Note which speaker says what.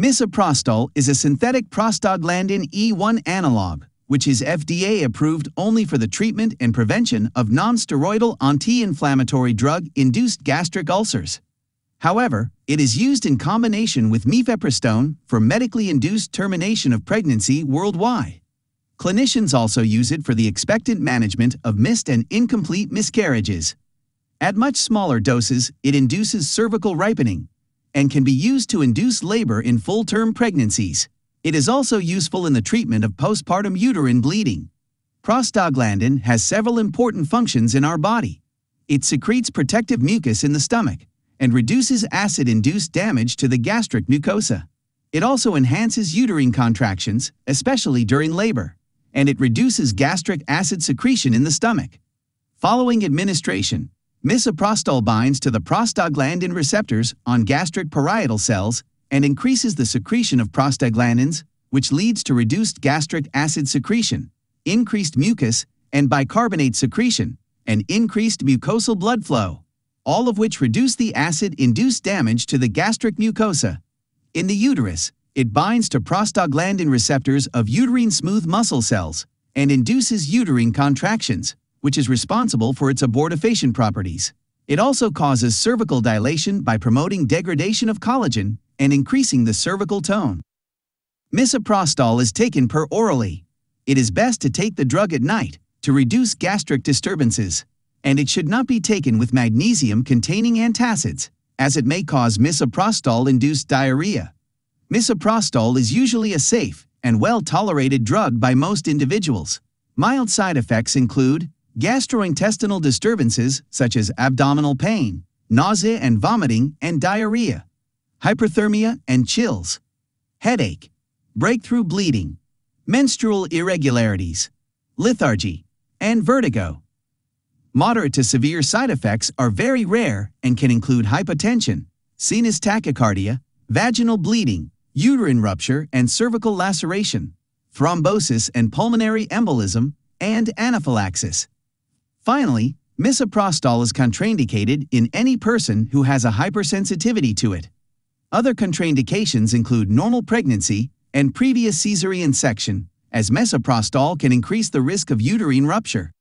Speaker 1: Misoprostol is a synthetic prostaglandin E1 analog, which is FDA approved only for the treatment and prevention of nonsteroidal anti-inflammatory drug-induced gastric ulcers. However, it is used in combination with mifepristone for medically induced termination of pregnancy worldwide. Clinicians also use it for the expectant management of missed and incomplete miscarriages. At much smaller doses, it induces cervical ripening, and can be used to induce labor in full-term pregnancies. It is also useful in the treatment of postpartum uterine bleeding. Prostaglandin has several important functions in our body. It secretes protective mucus in the stomach and reduces acid-induced damage to the gastric mucosa. It also enhances uterine contractions, especially during labor, and it reduces gastric acid secretion in the stomach. Following administration, Misoprostol binds to the prostaglandin receptors on gastric parietal cells and increases the secretion of prostaglandins, which leads to reduced gastric acid secretion, increased mucus and bicarbonate secretion, and increased mucosal blood flow, all of which reduce the acid-induced damage to the gastric mucosa. In the uterus, it binds to prostaglandin receptors of uterine smooth muscle cells and induces uterine contractions, which is responsible for its abortifacient properties. It also causes cervical dilation by promoting degradation of collagen and increasing the cervical tone. Misoprostol is taken per orally. It is best to take the drug at night to reduce gastric disturbances, and it should not be taken with magnesium-containing antacids, as it may cause misoprostol-induced diarrhea. Misoprostol is usually a safe and well-tolerated drug by most individuals. Mild side effects include gastrointestinal disturbances such as abdominal pain, nausea and vomiting and diarrhea, hyperthermia and chills, headache, breakthrough bleeding, menstrual irregularities, lethargy, and vertigo. Moderate to severe side effects are very rare and can include hypotension, sinus tachycardia, vaginal bleeding, uterine rupture and cervical laceration, thrombosis and pulmonary embolism, and anaphylaxis. Finally, misoprostol is contraindicated in any person who has a hypersensitivity to it. Other contraindications include normal pregnancy and previous caesarean section, as misoprostol can increase the risk of uterine rupture.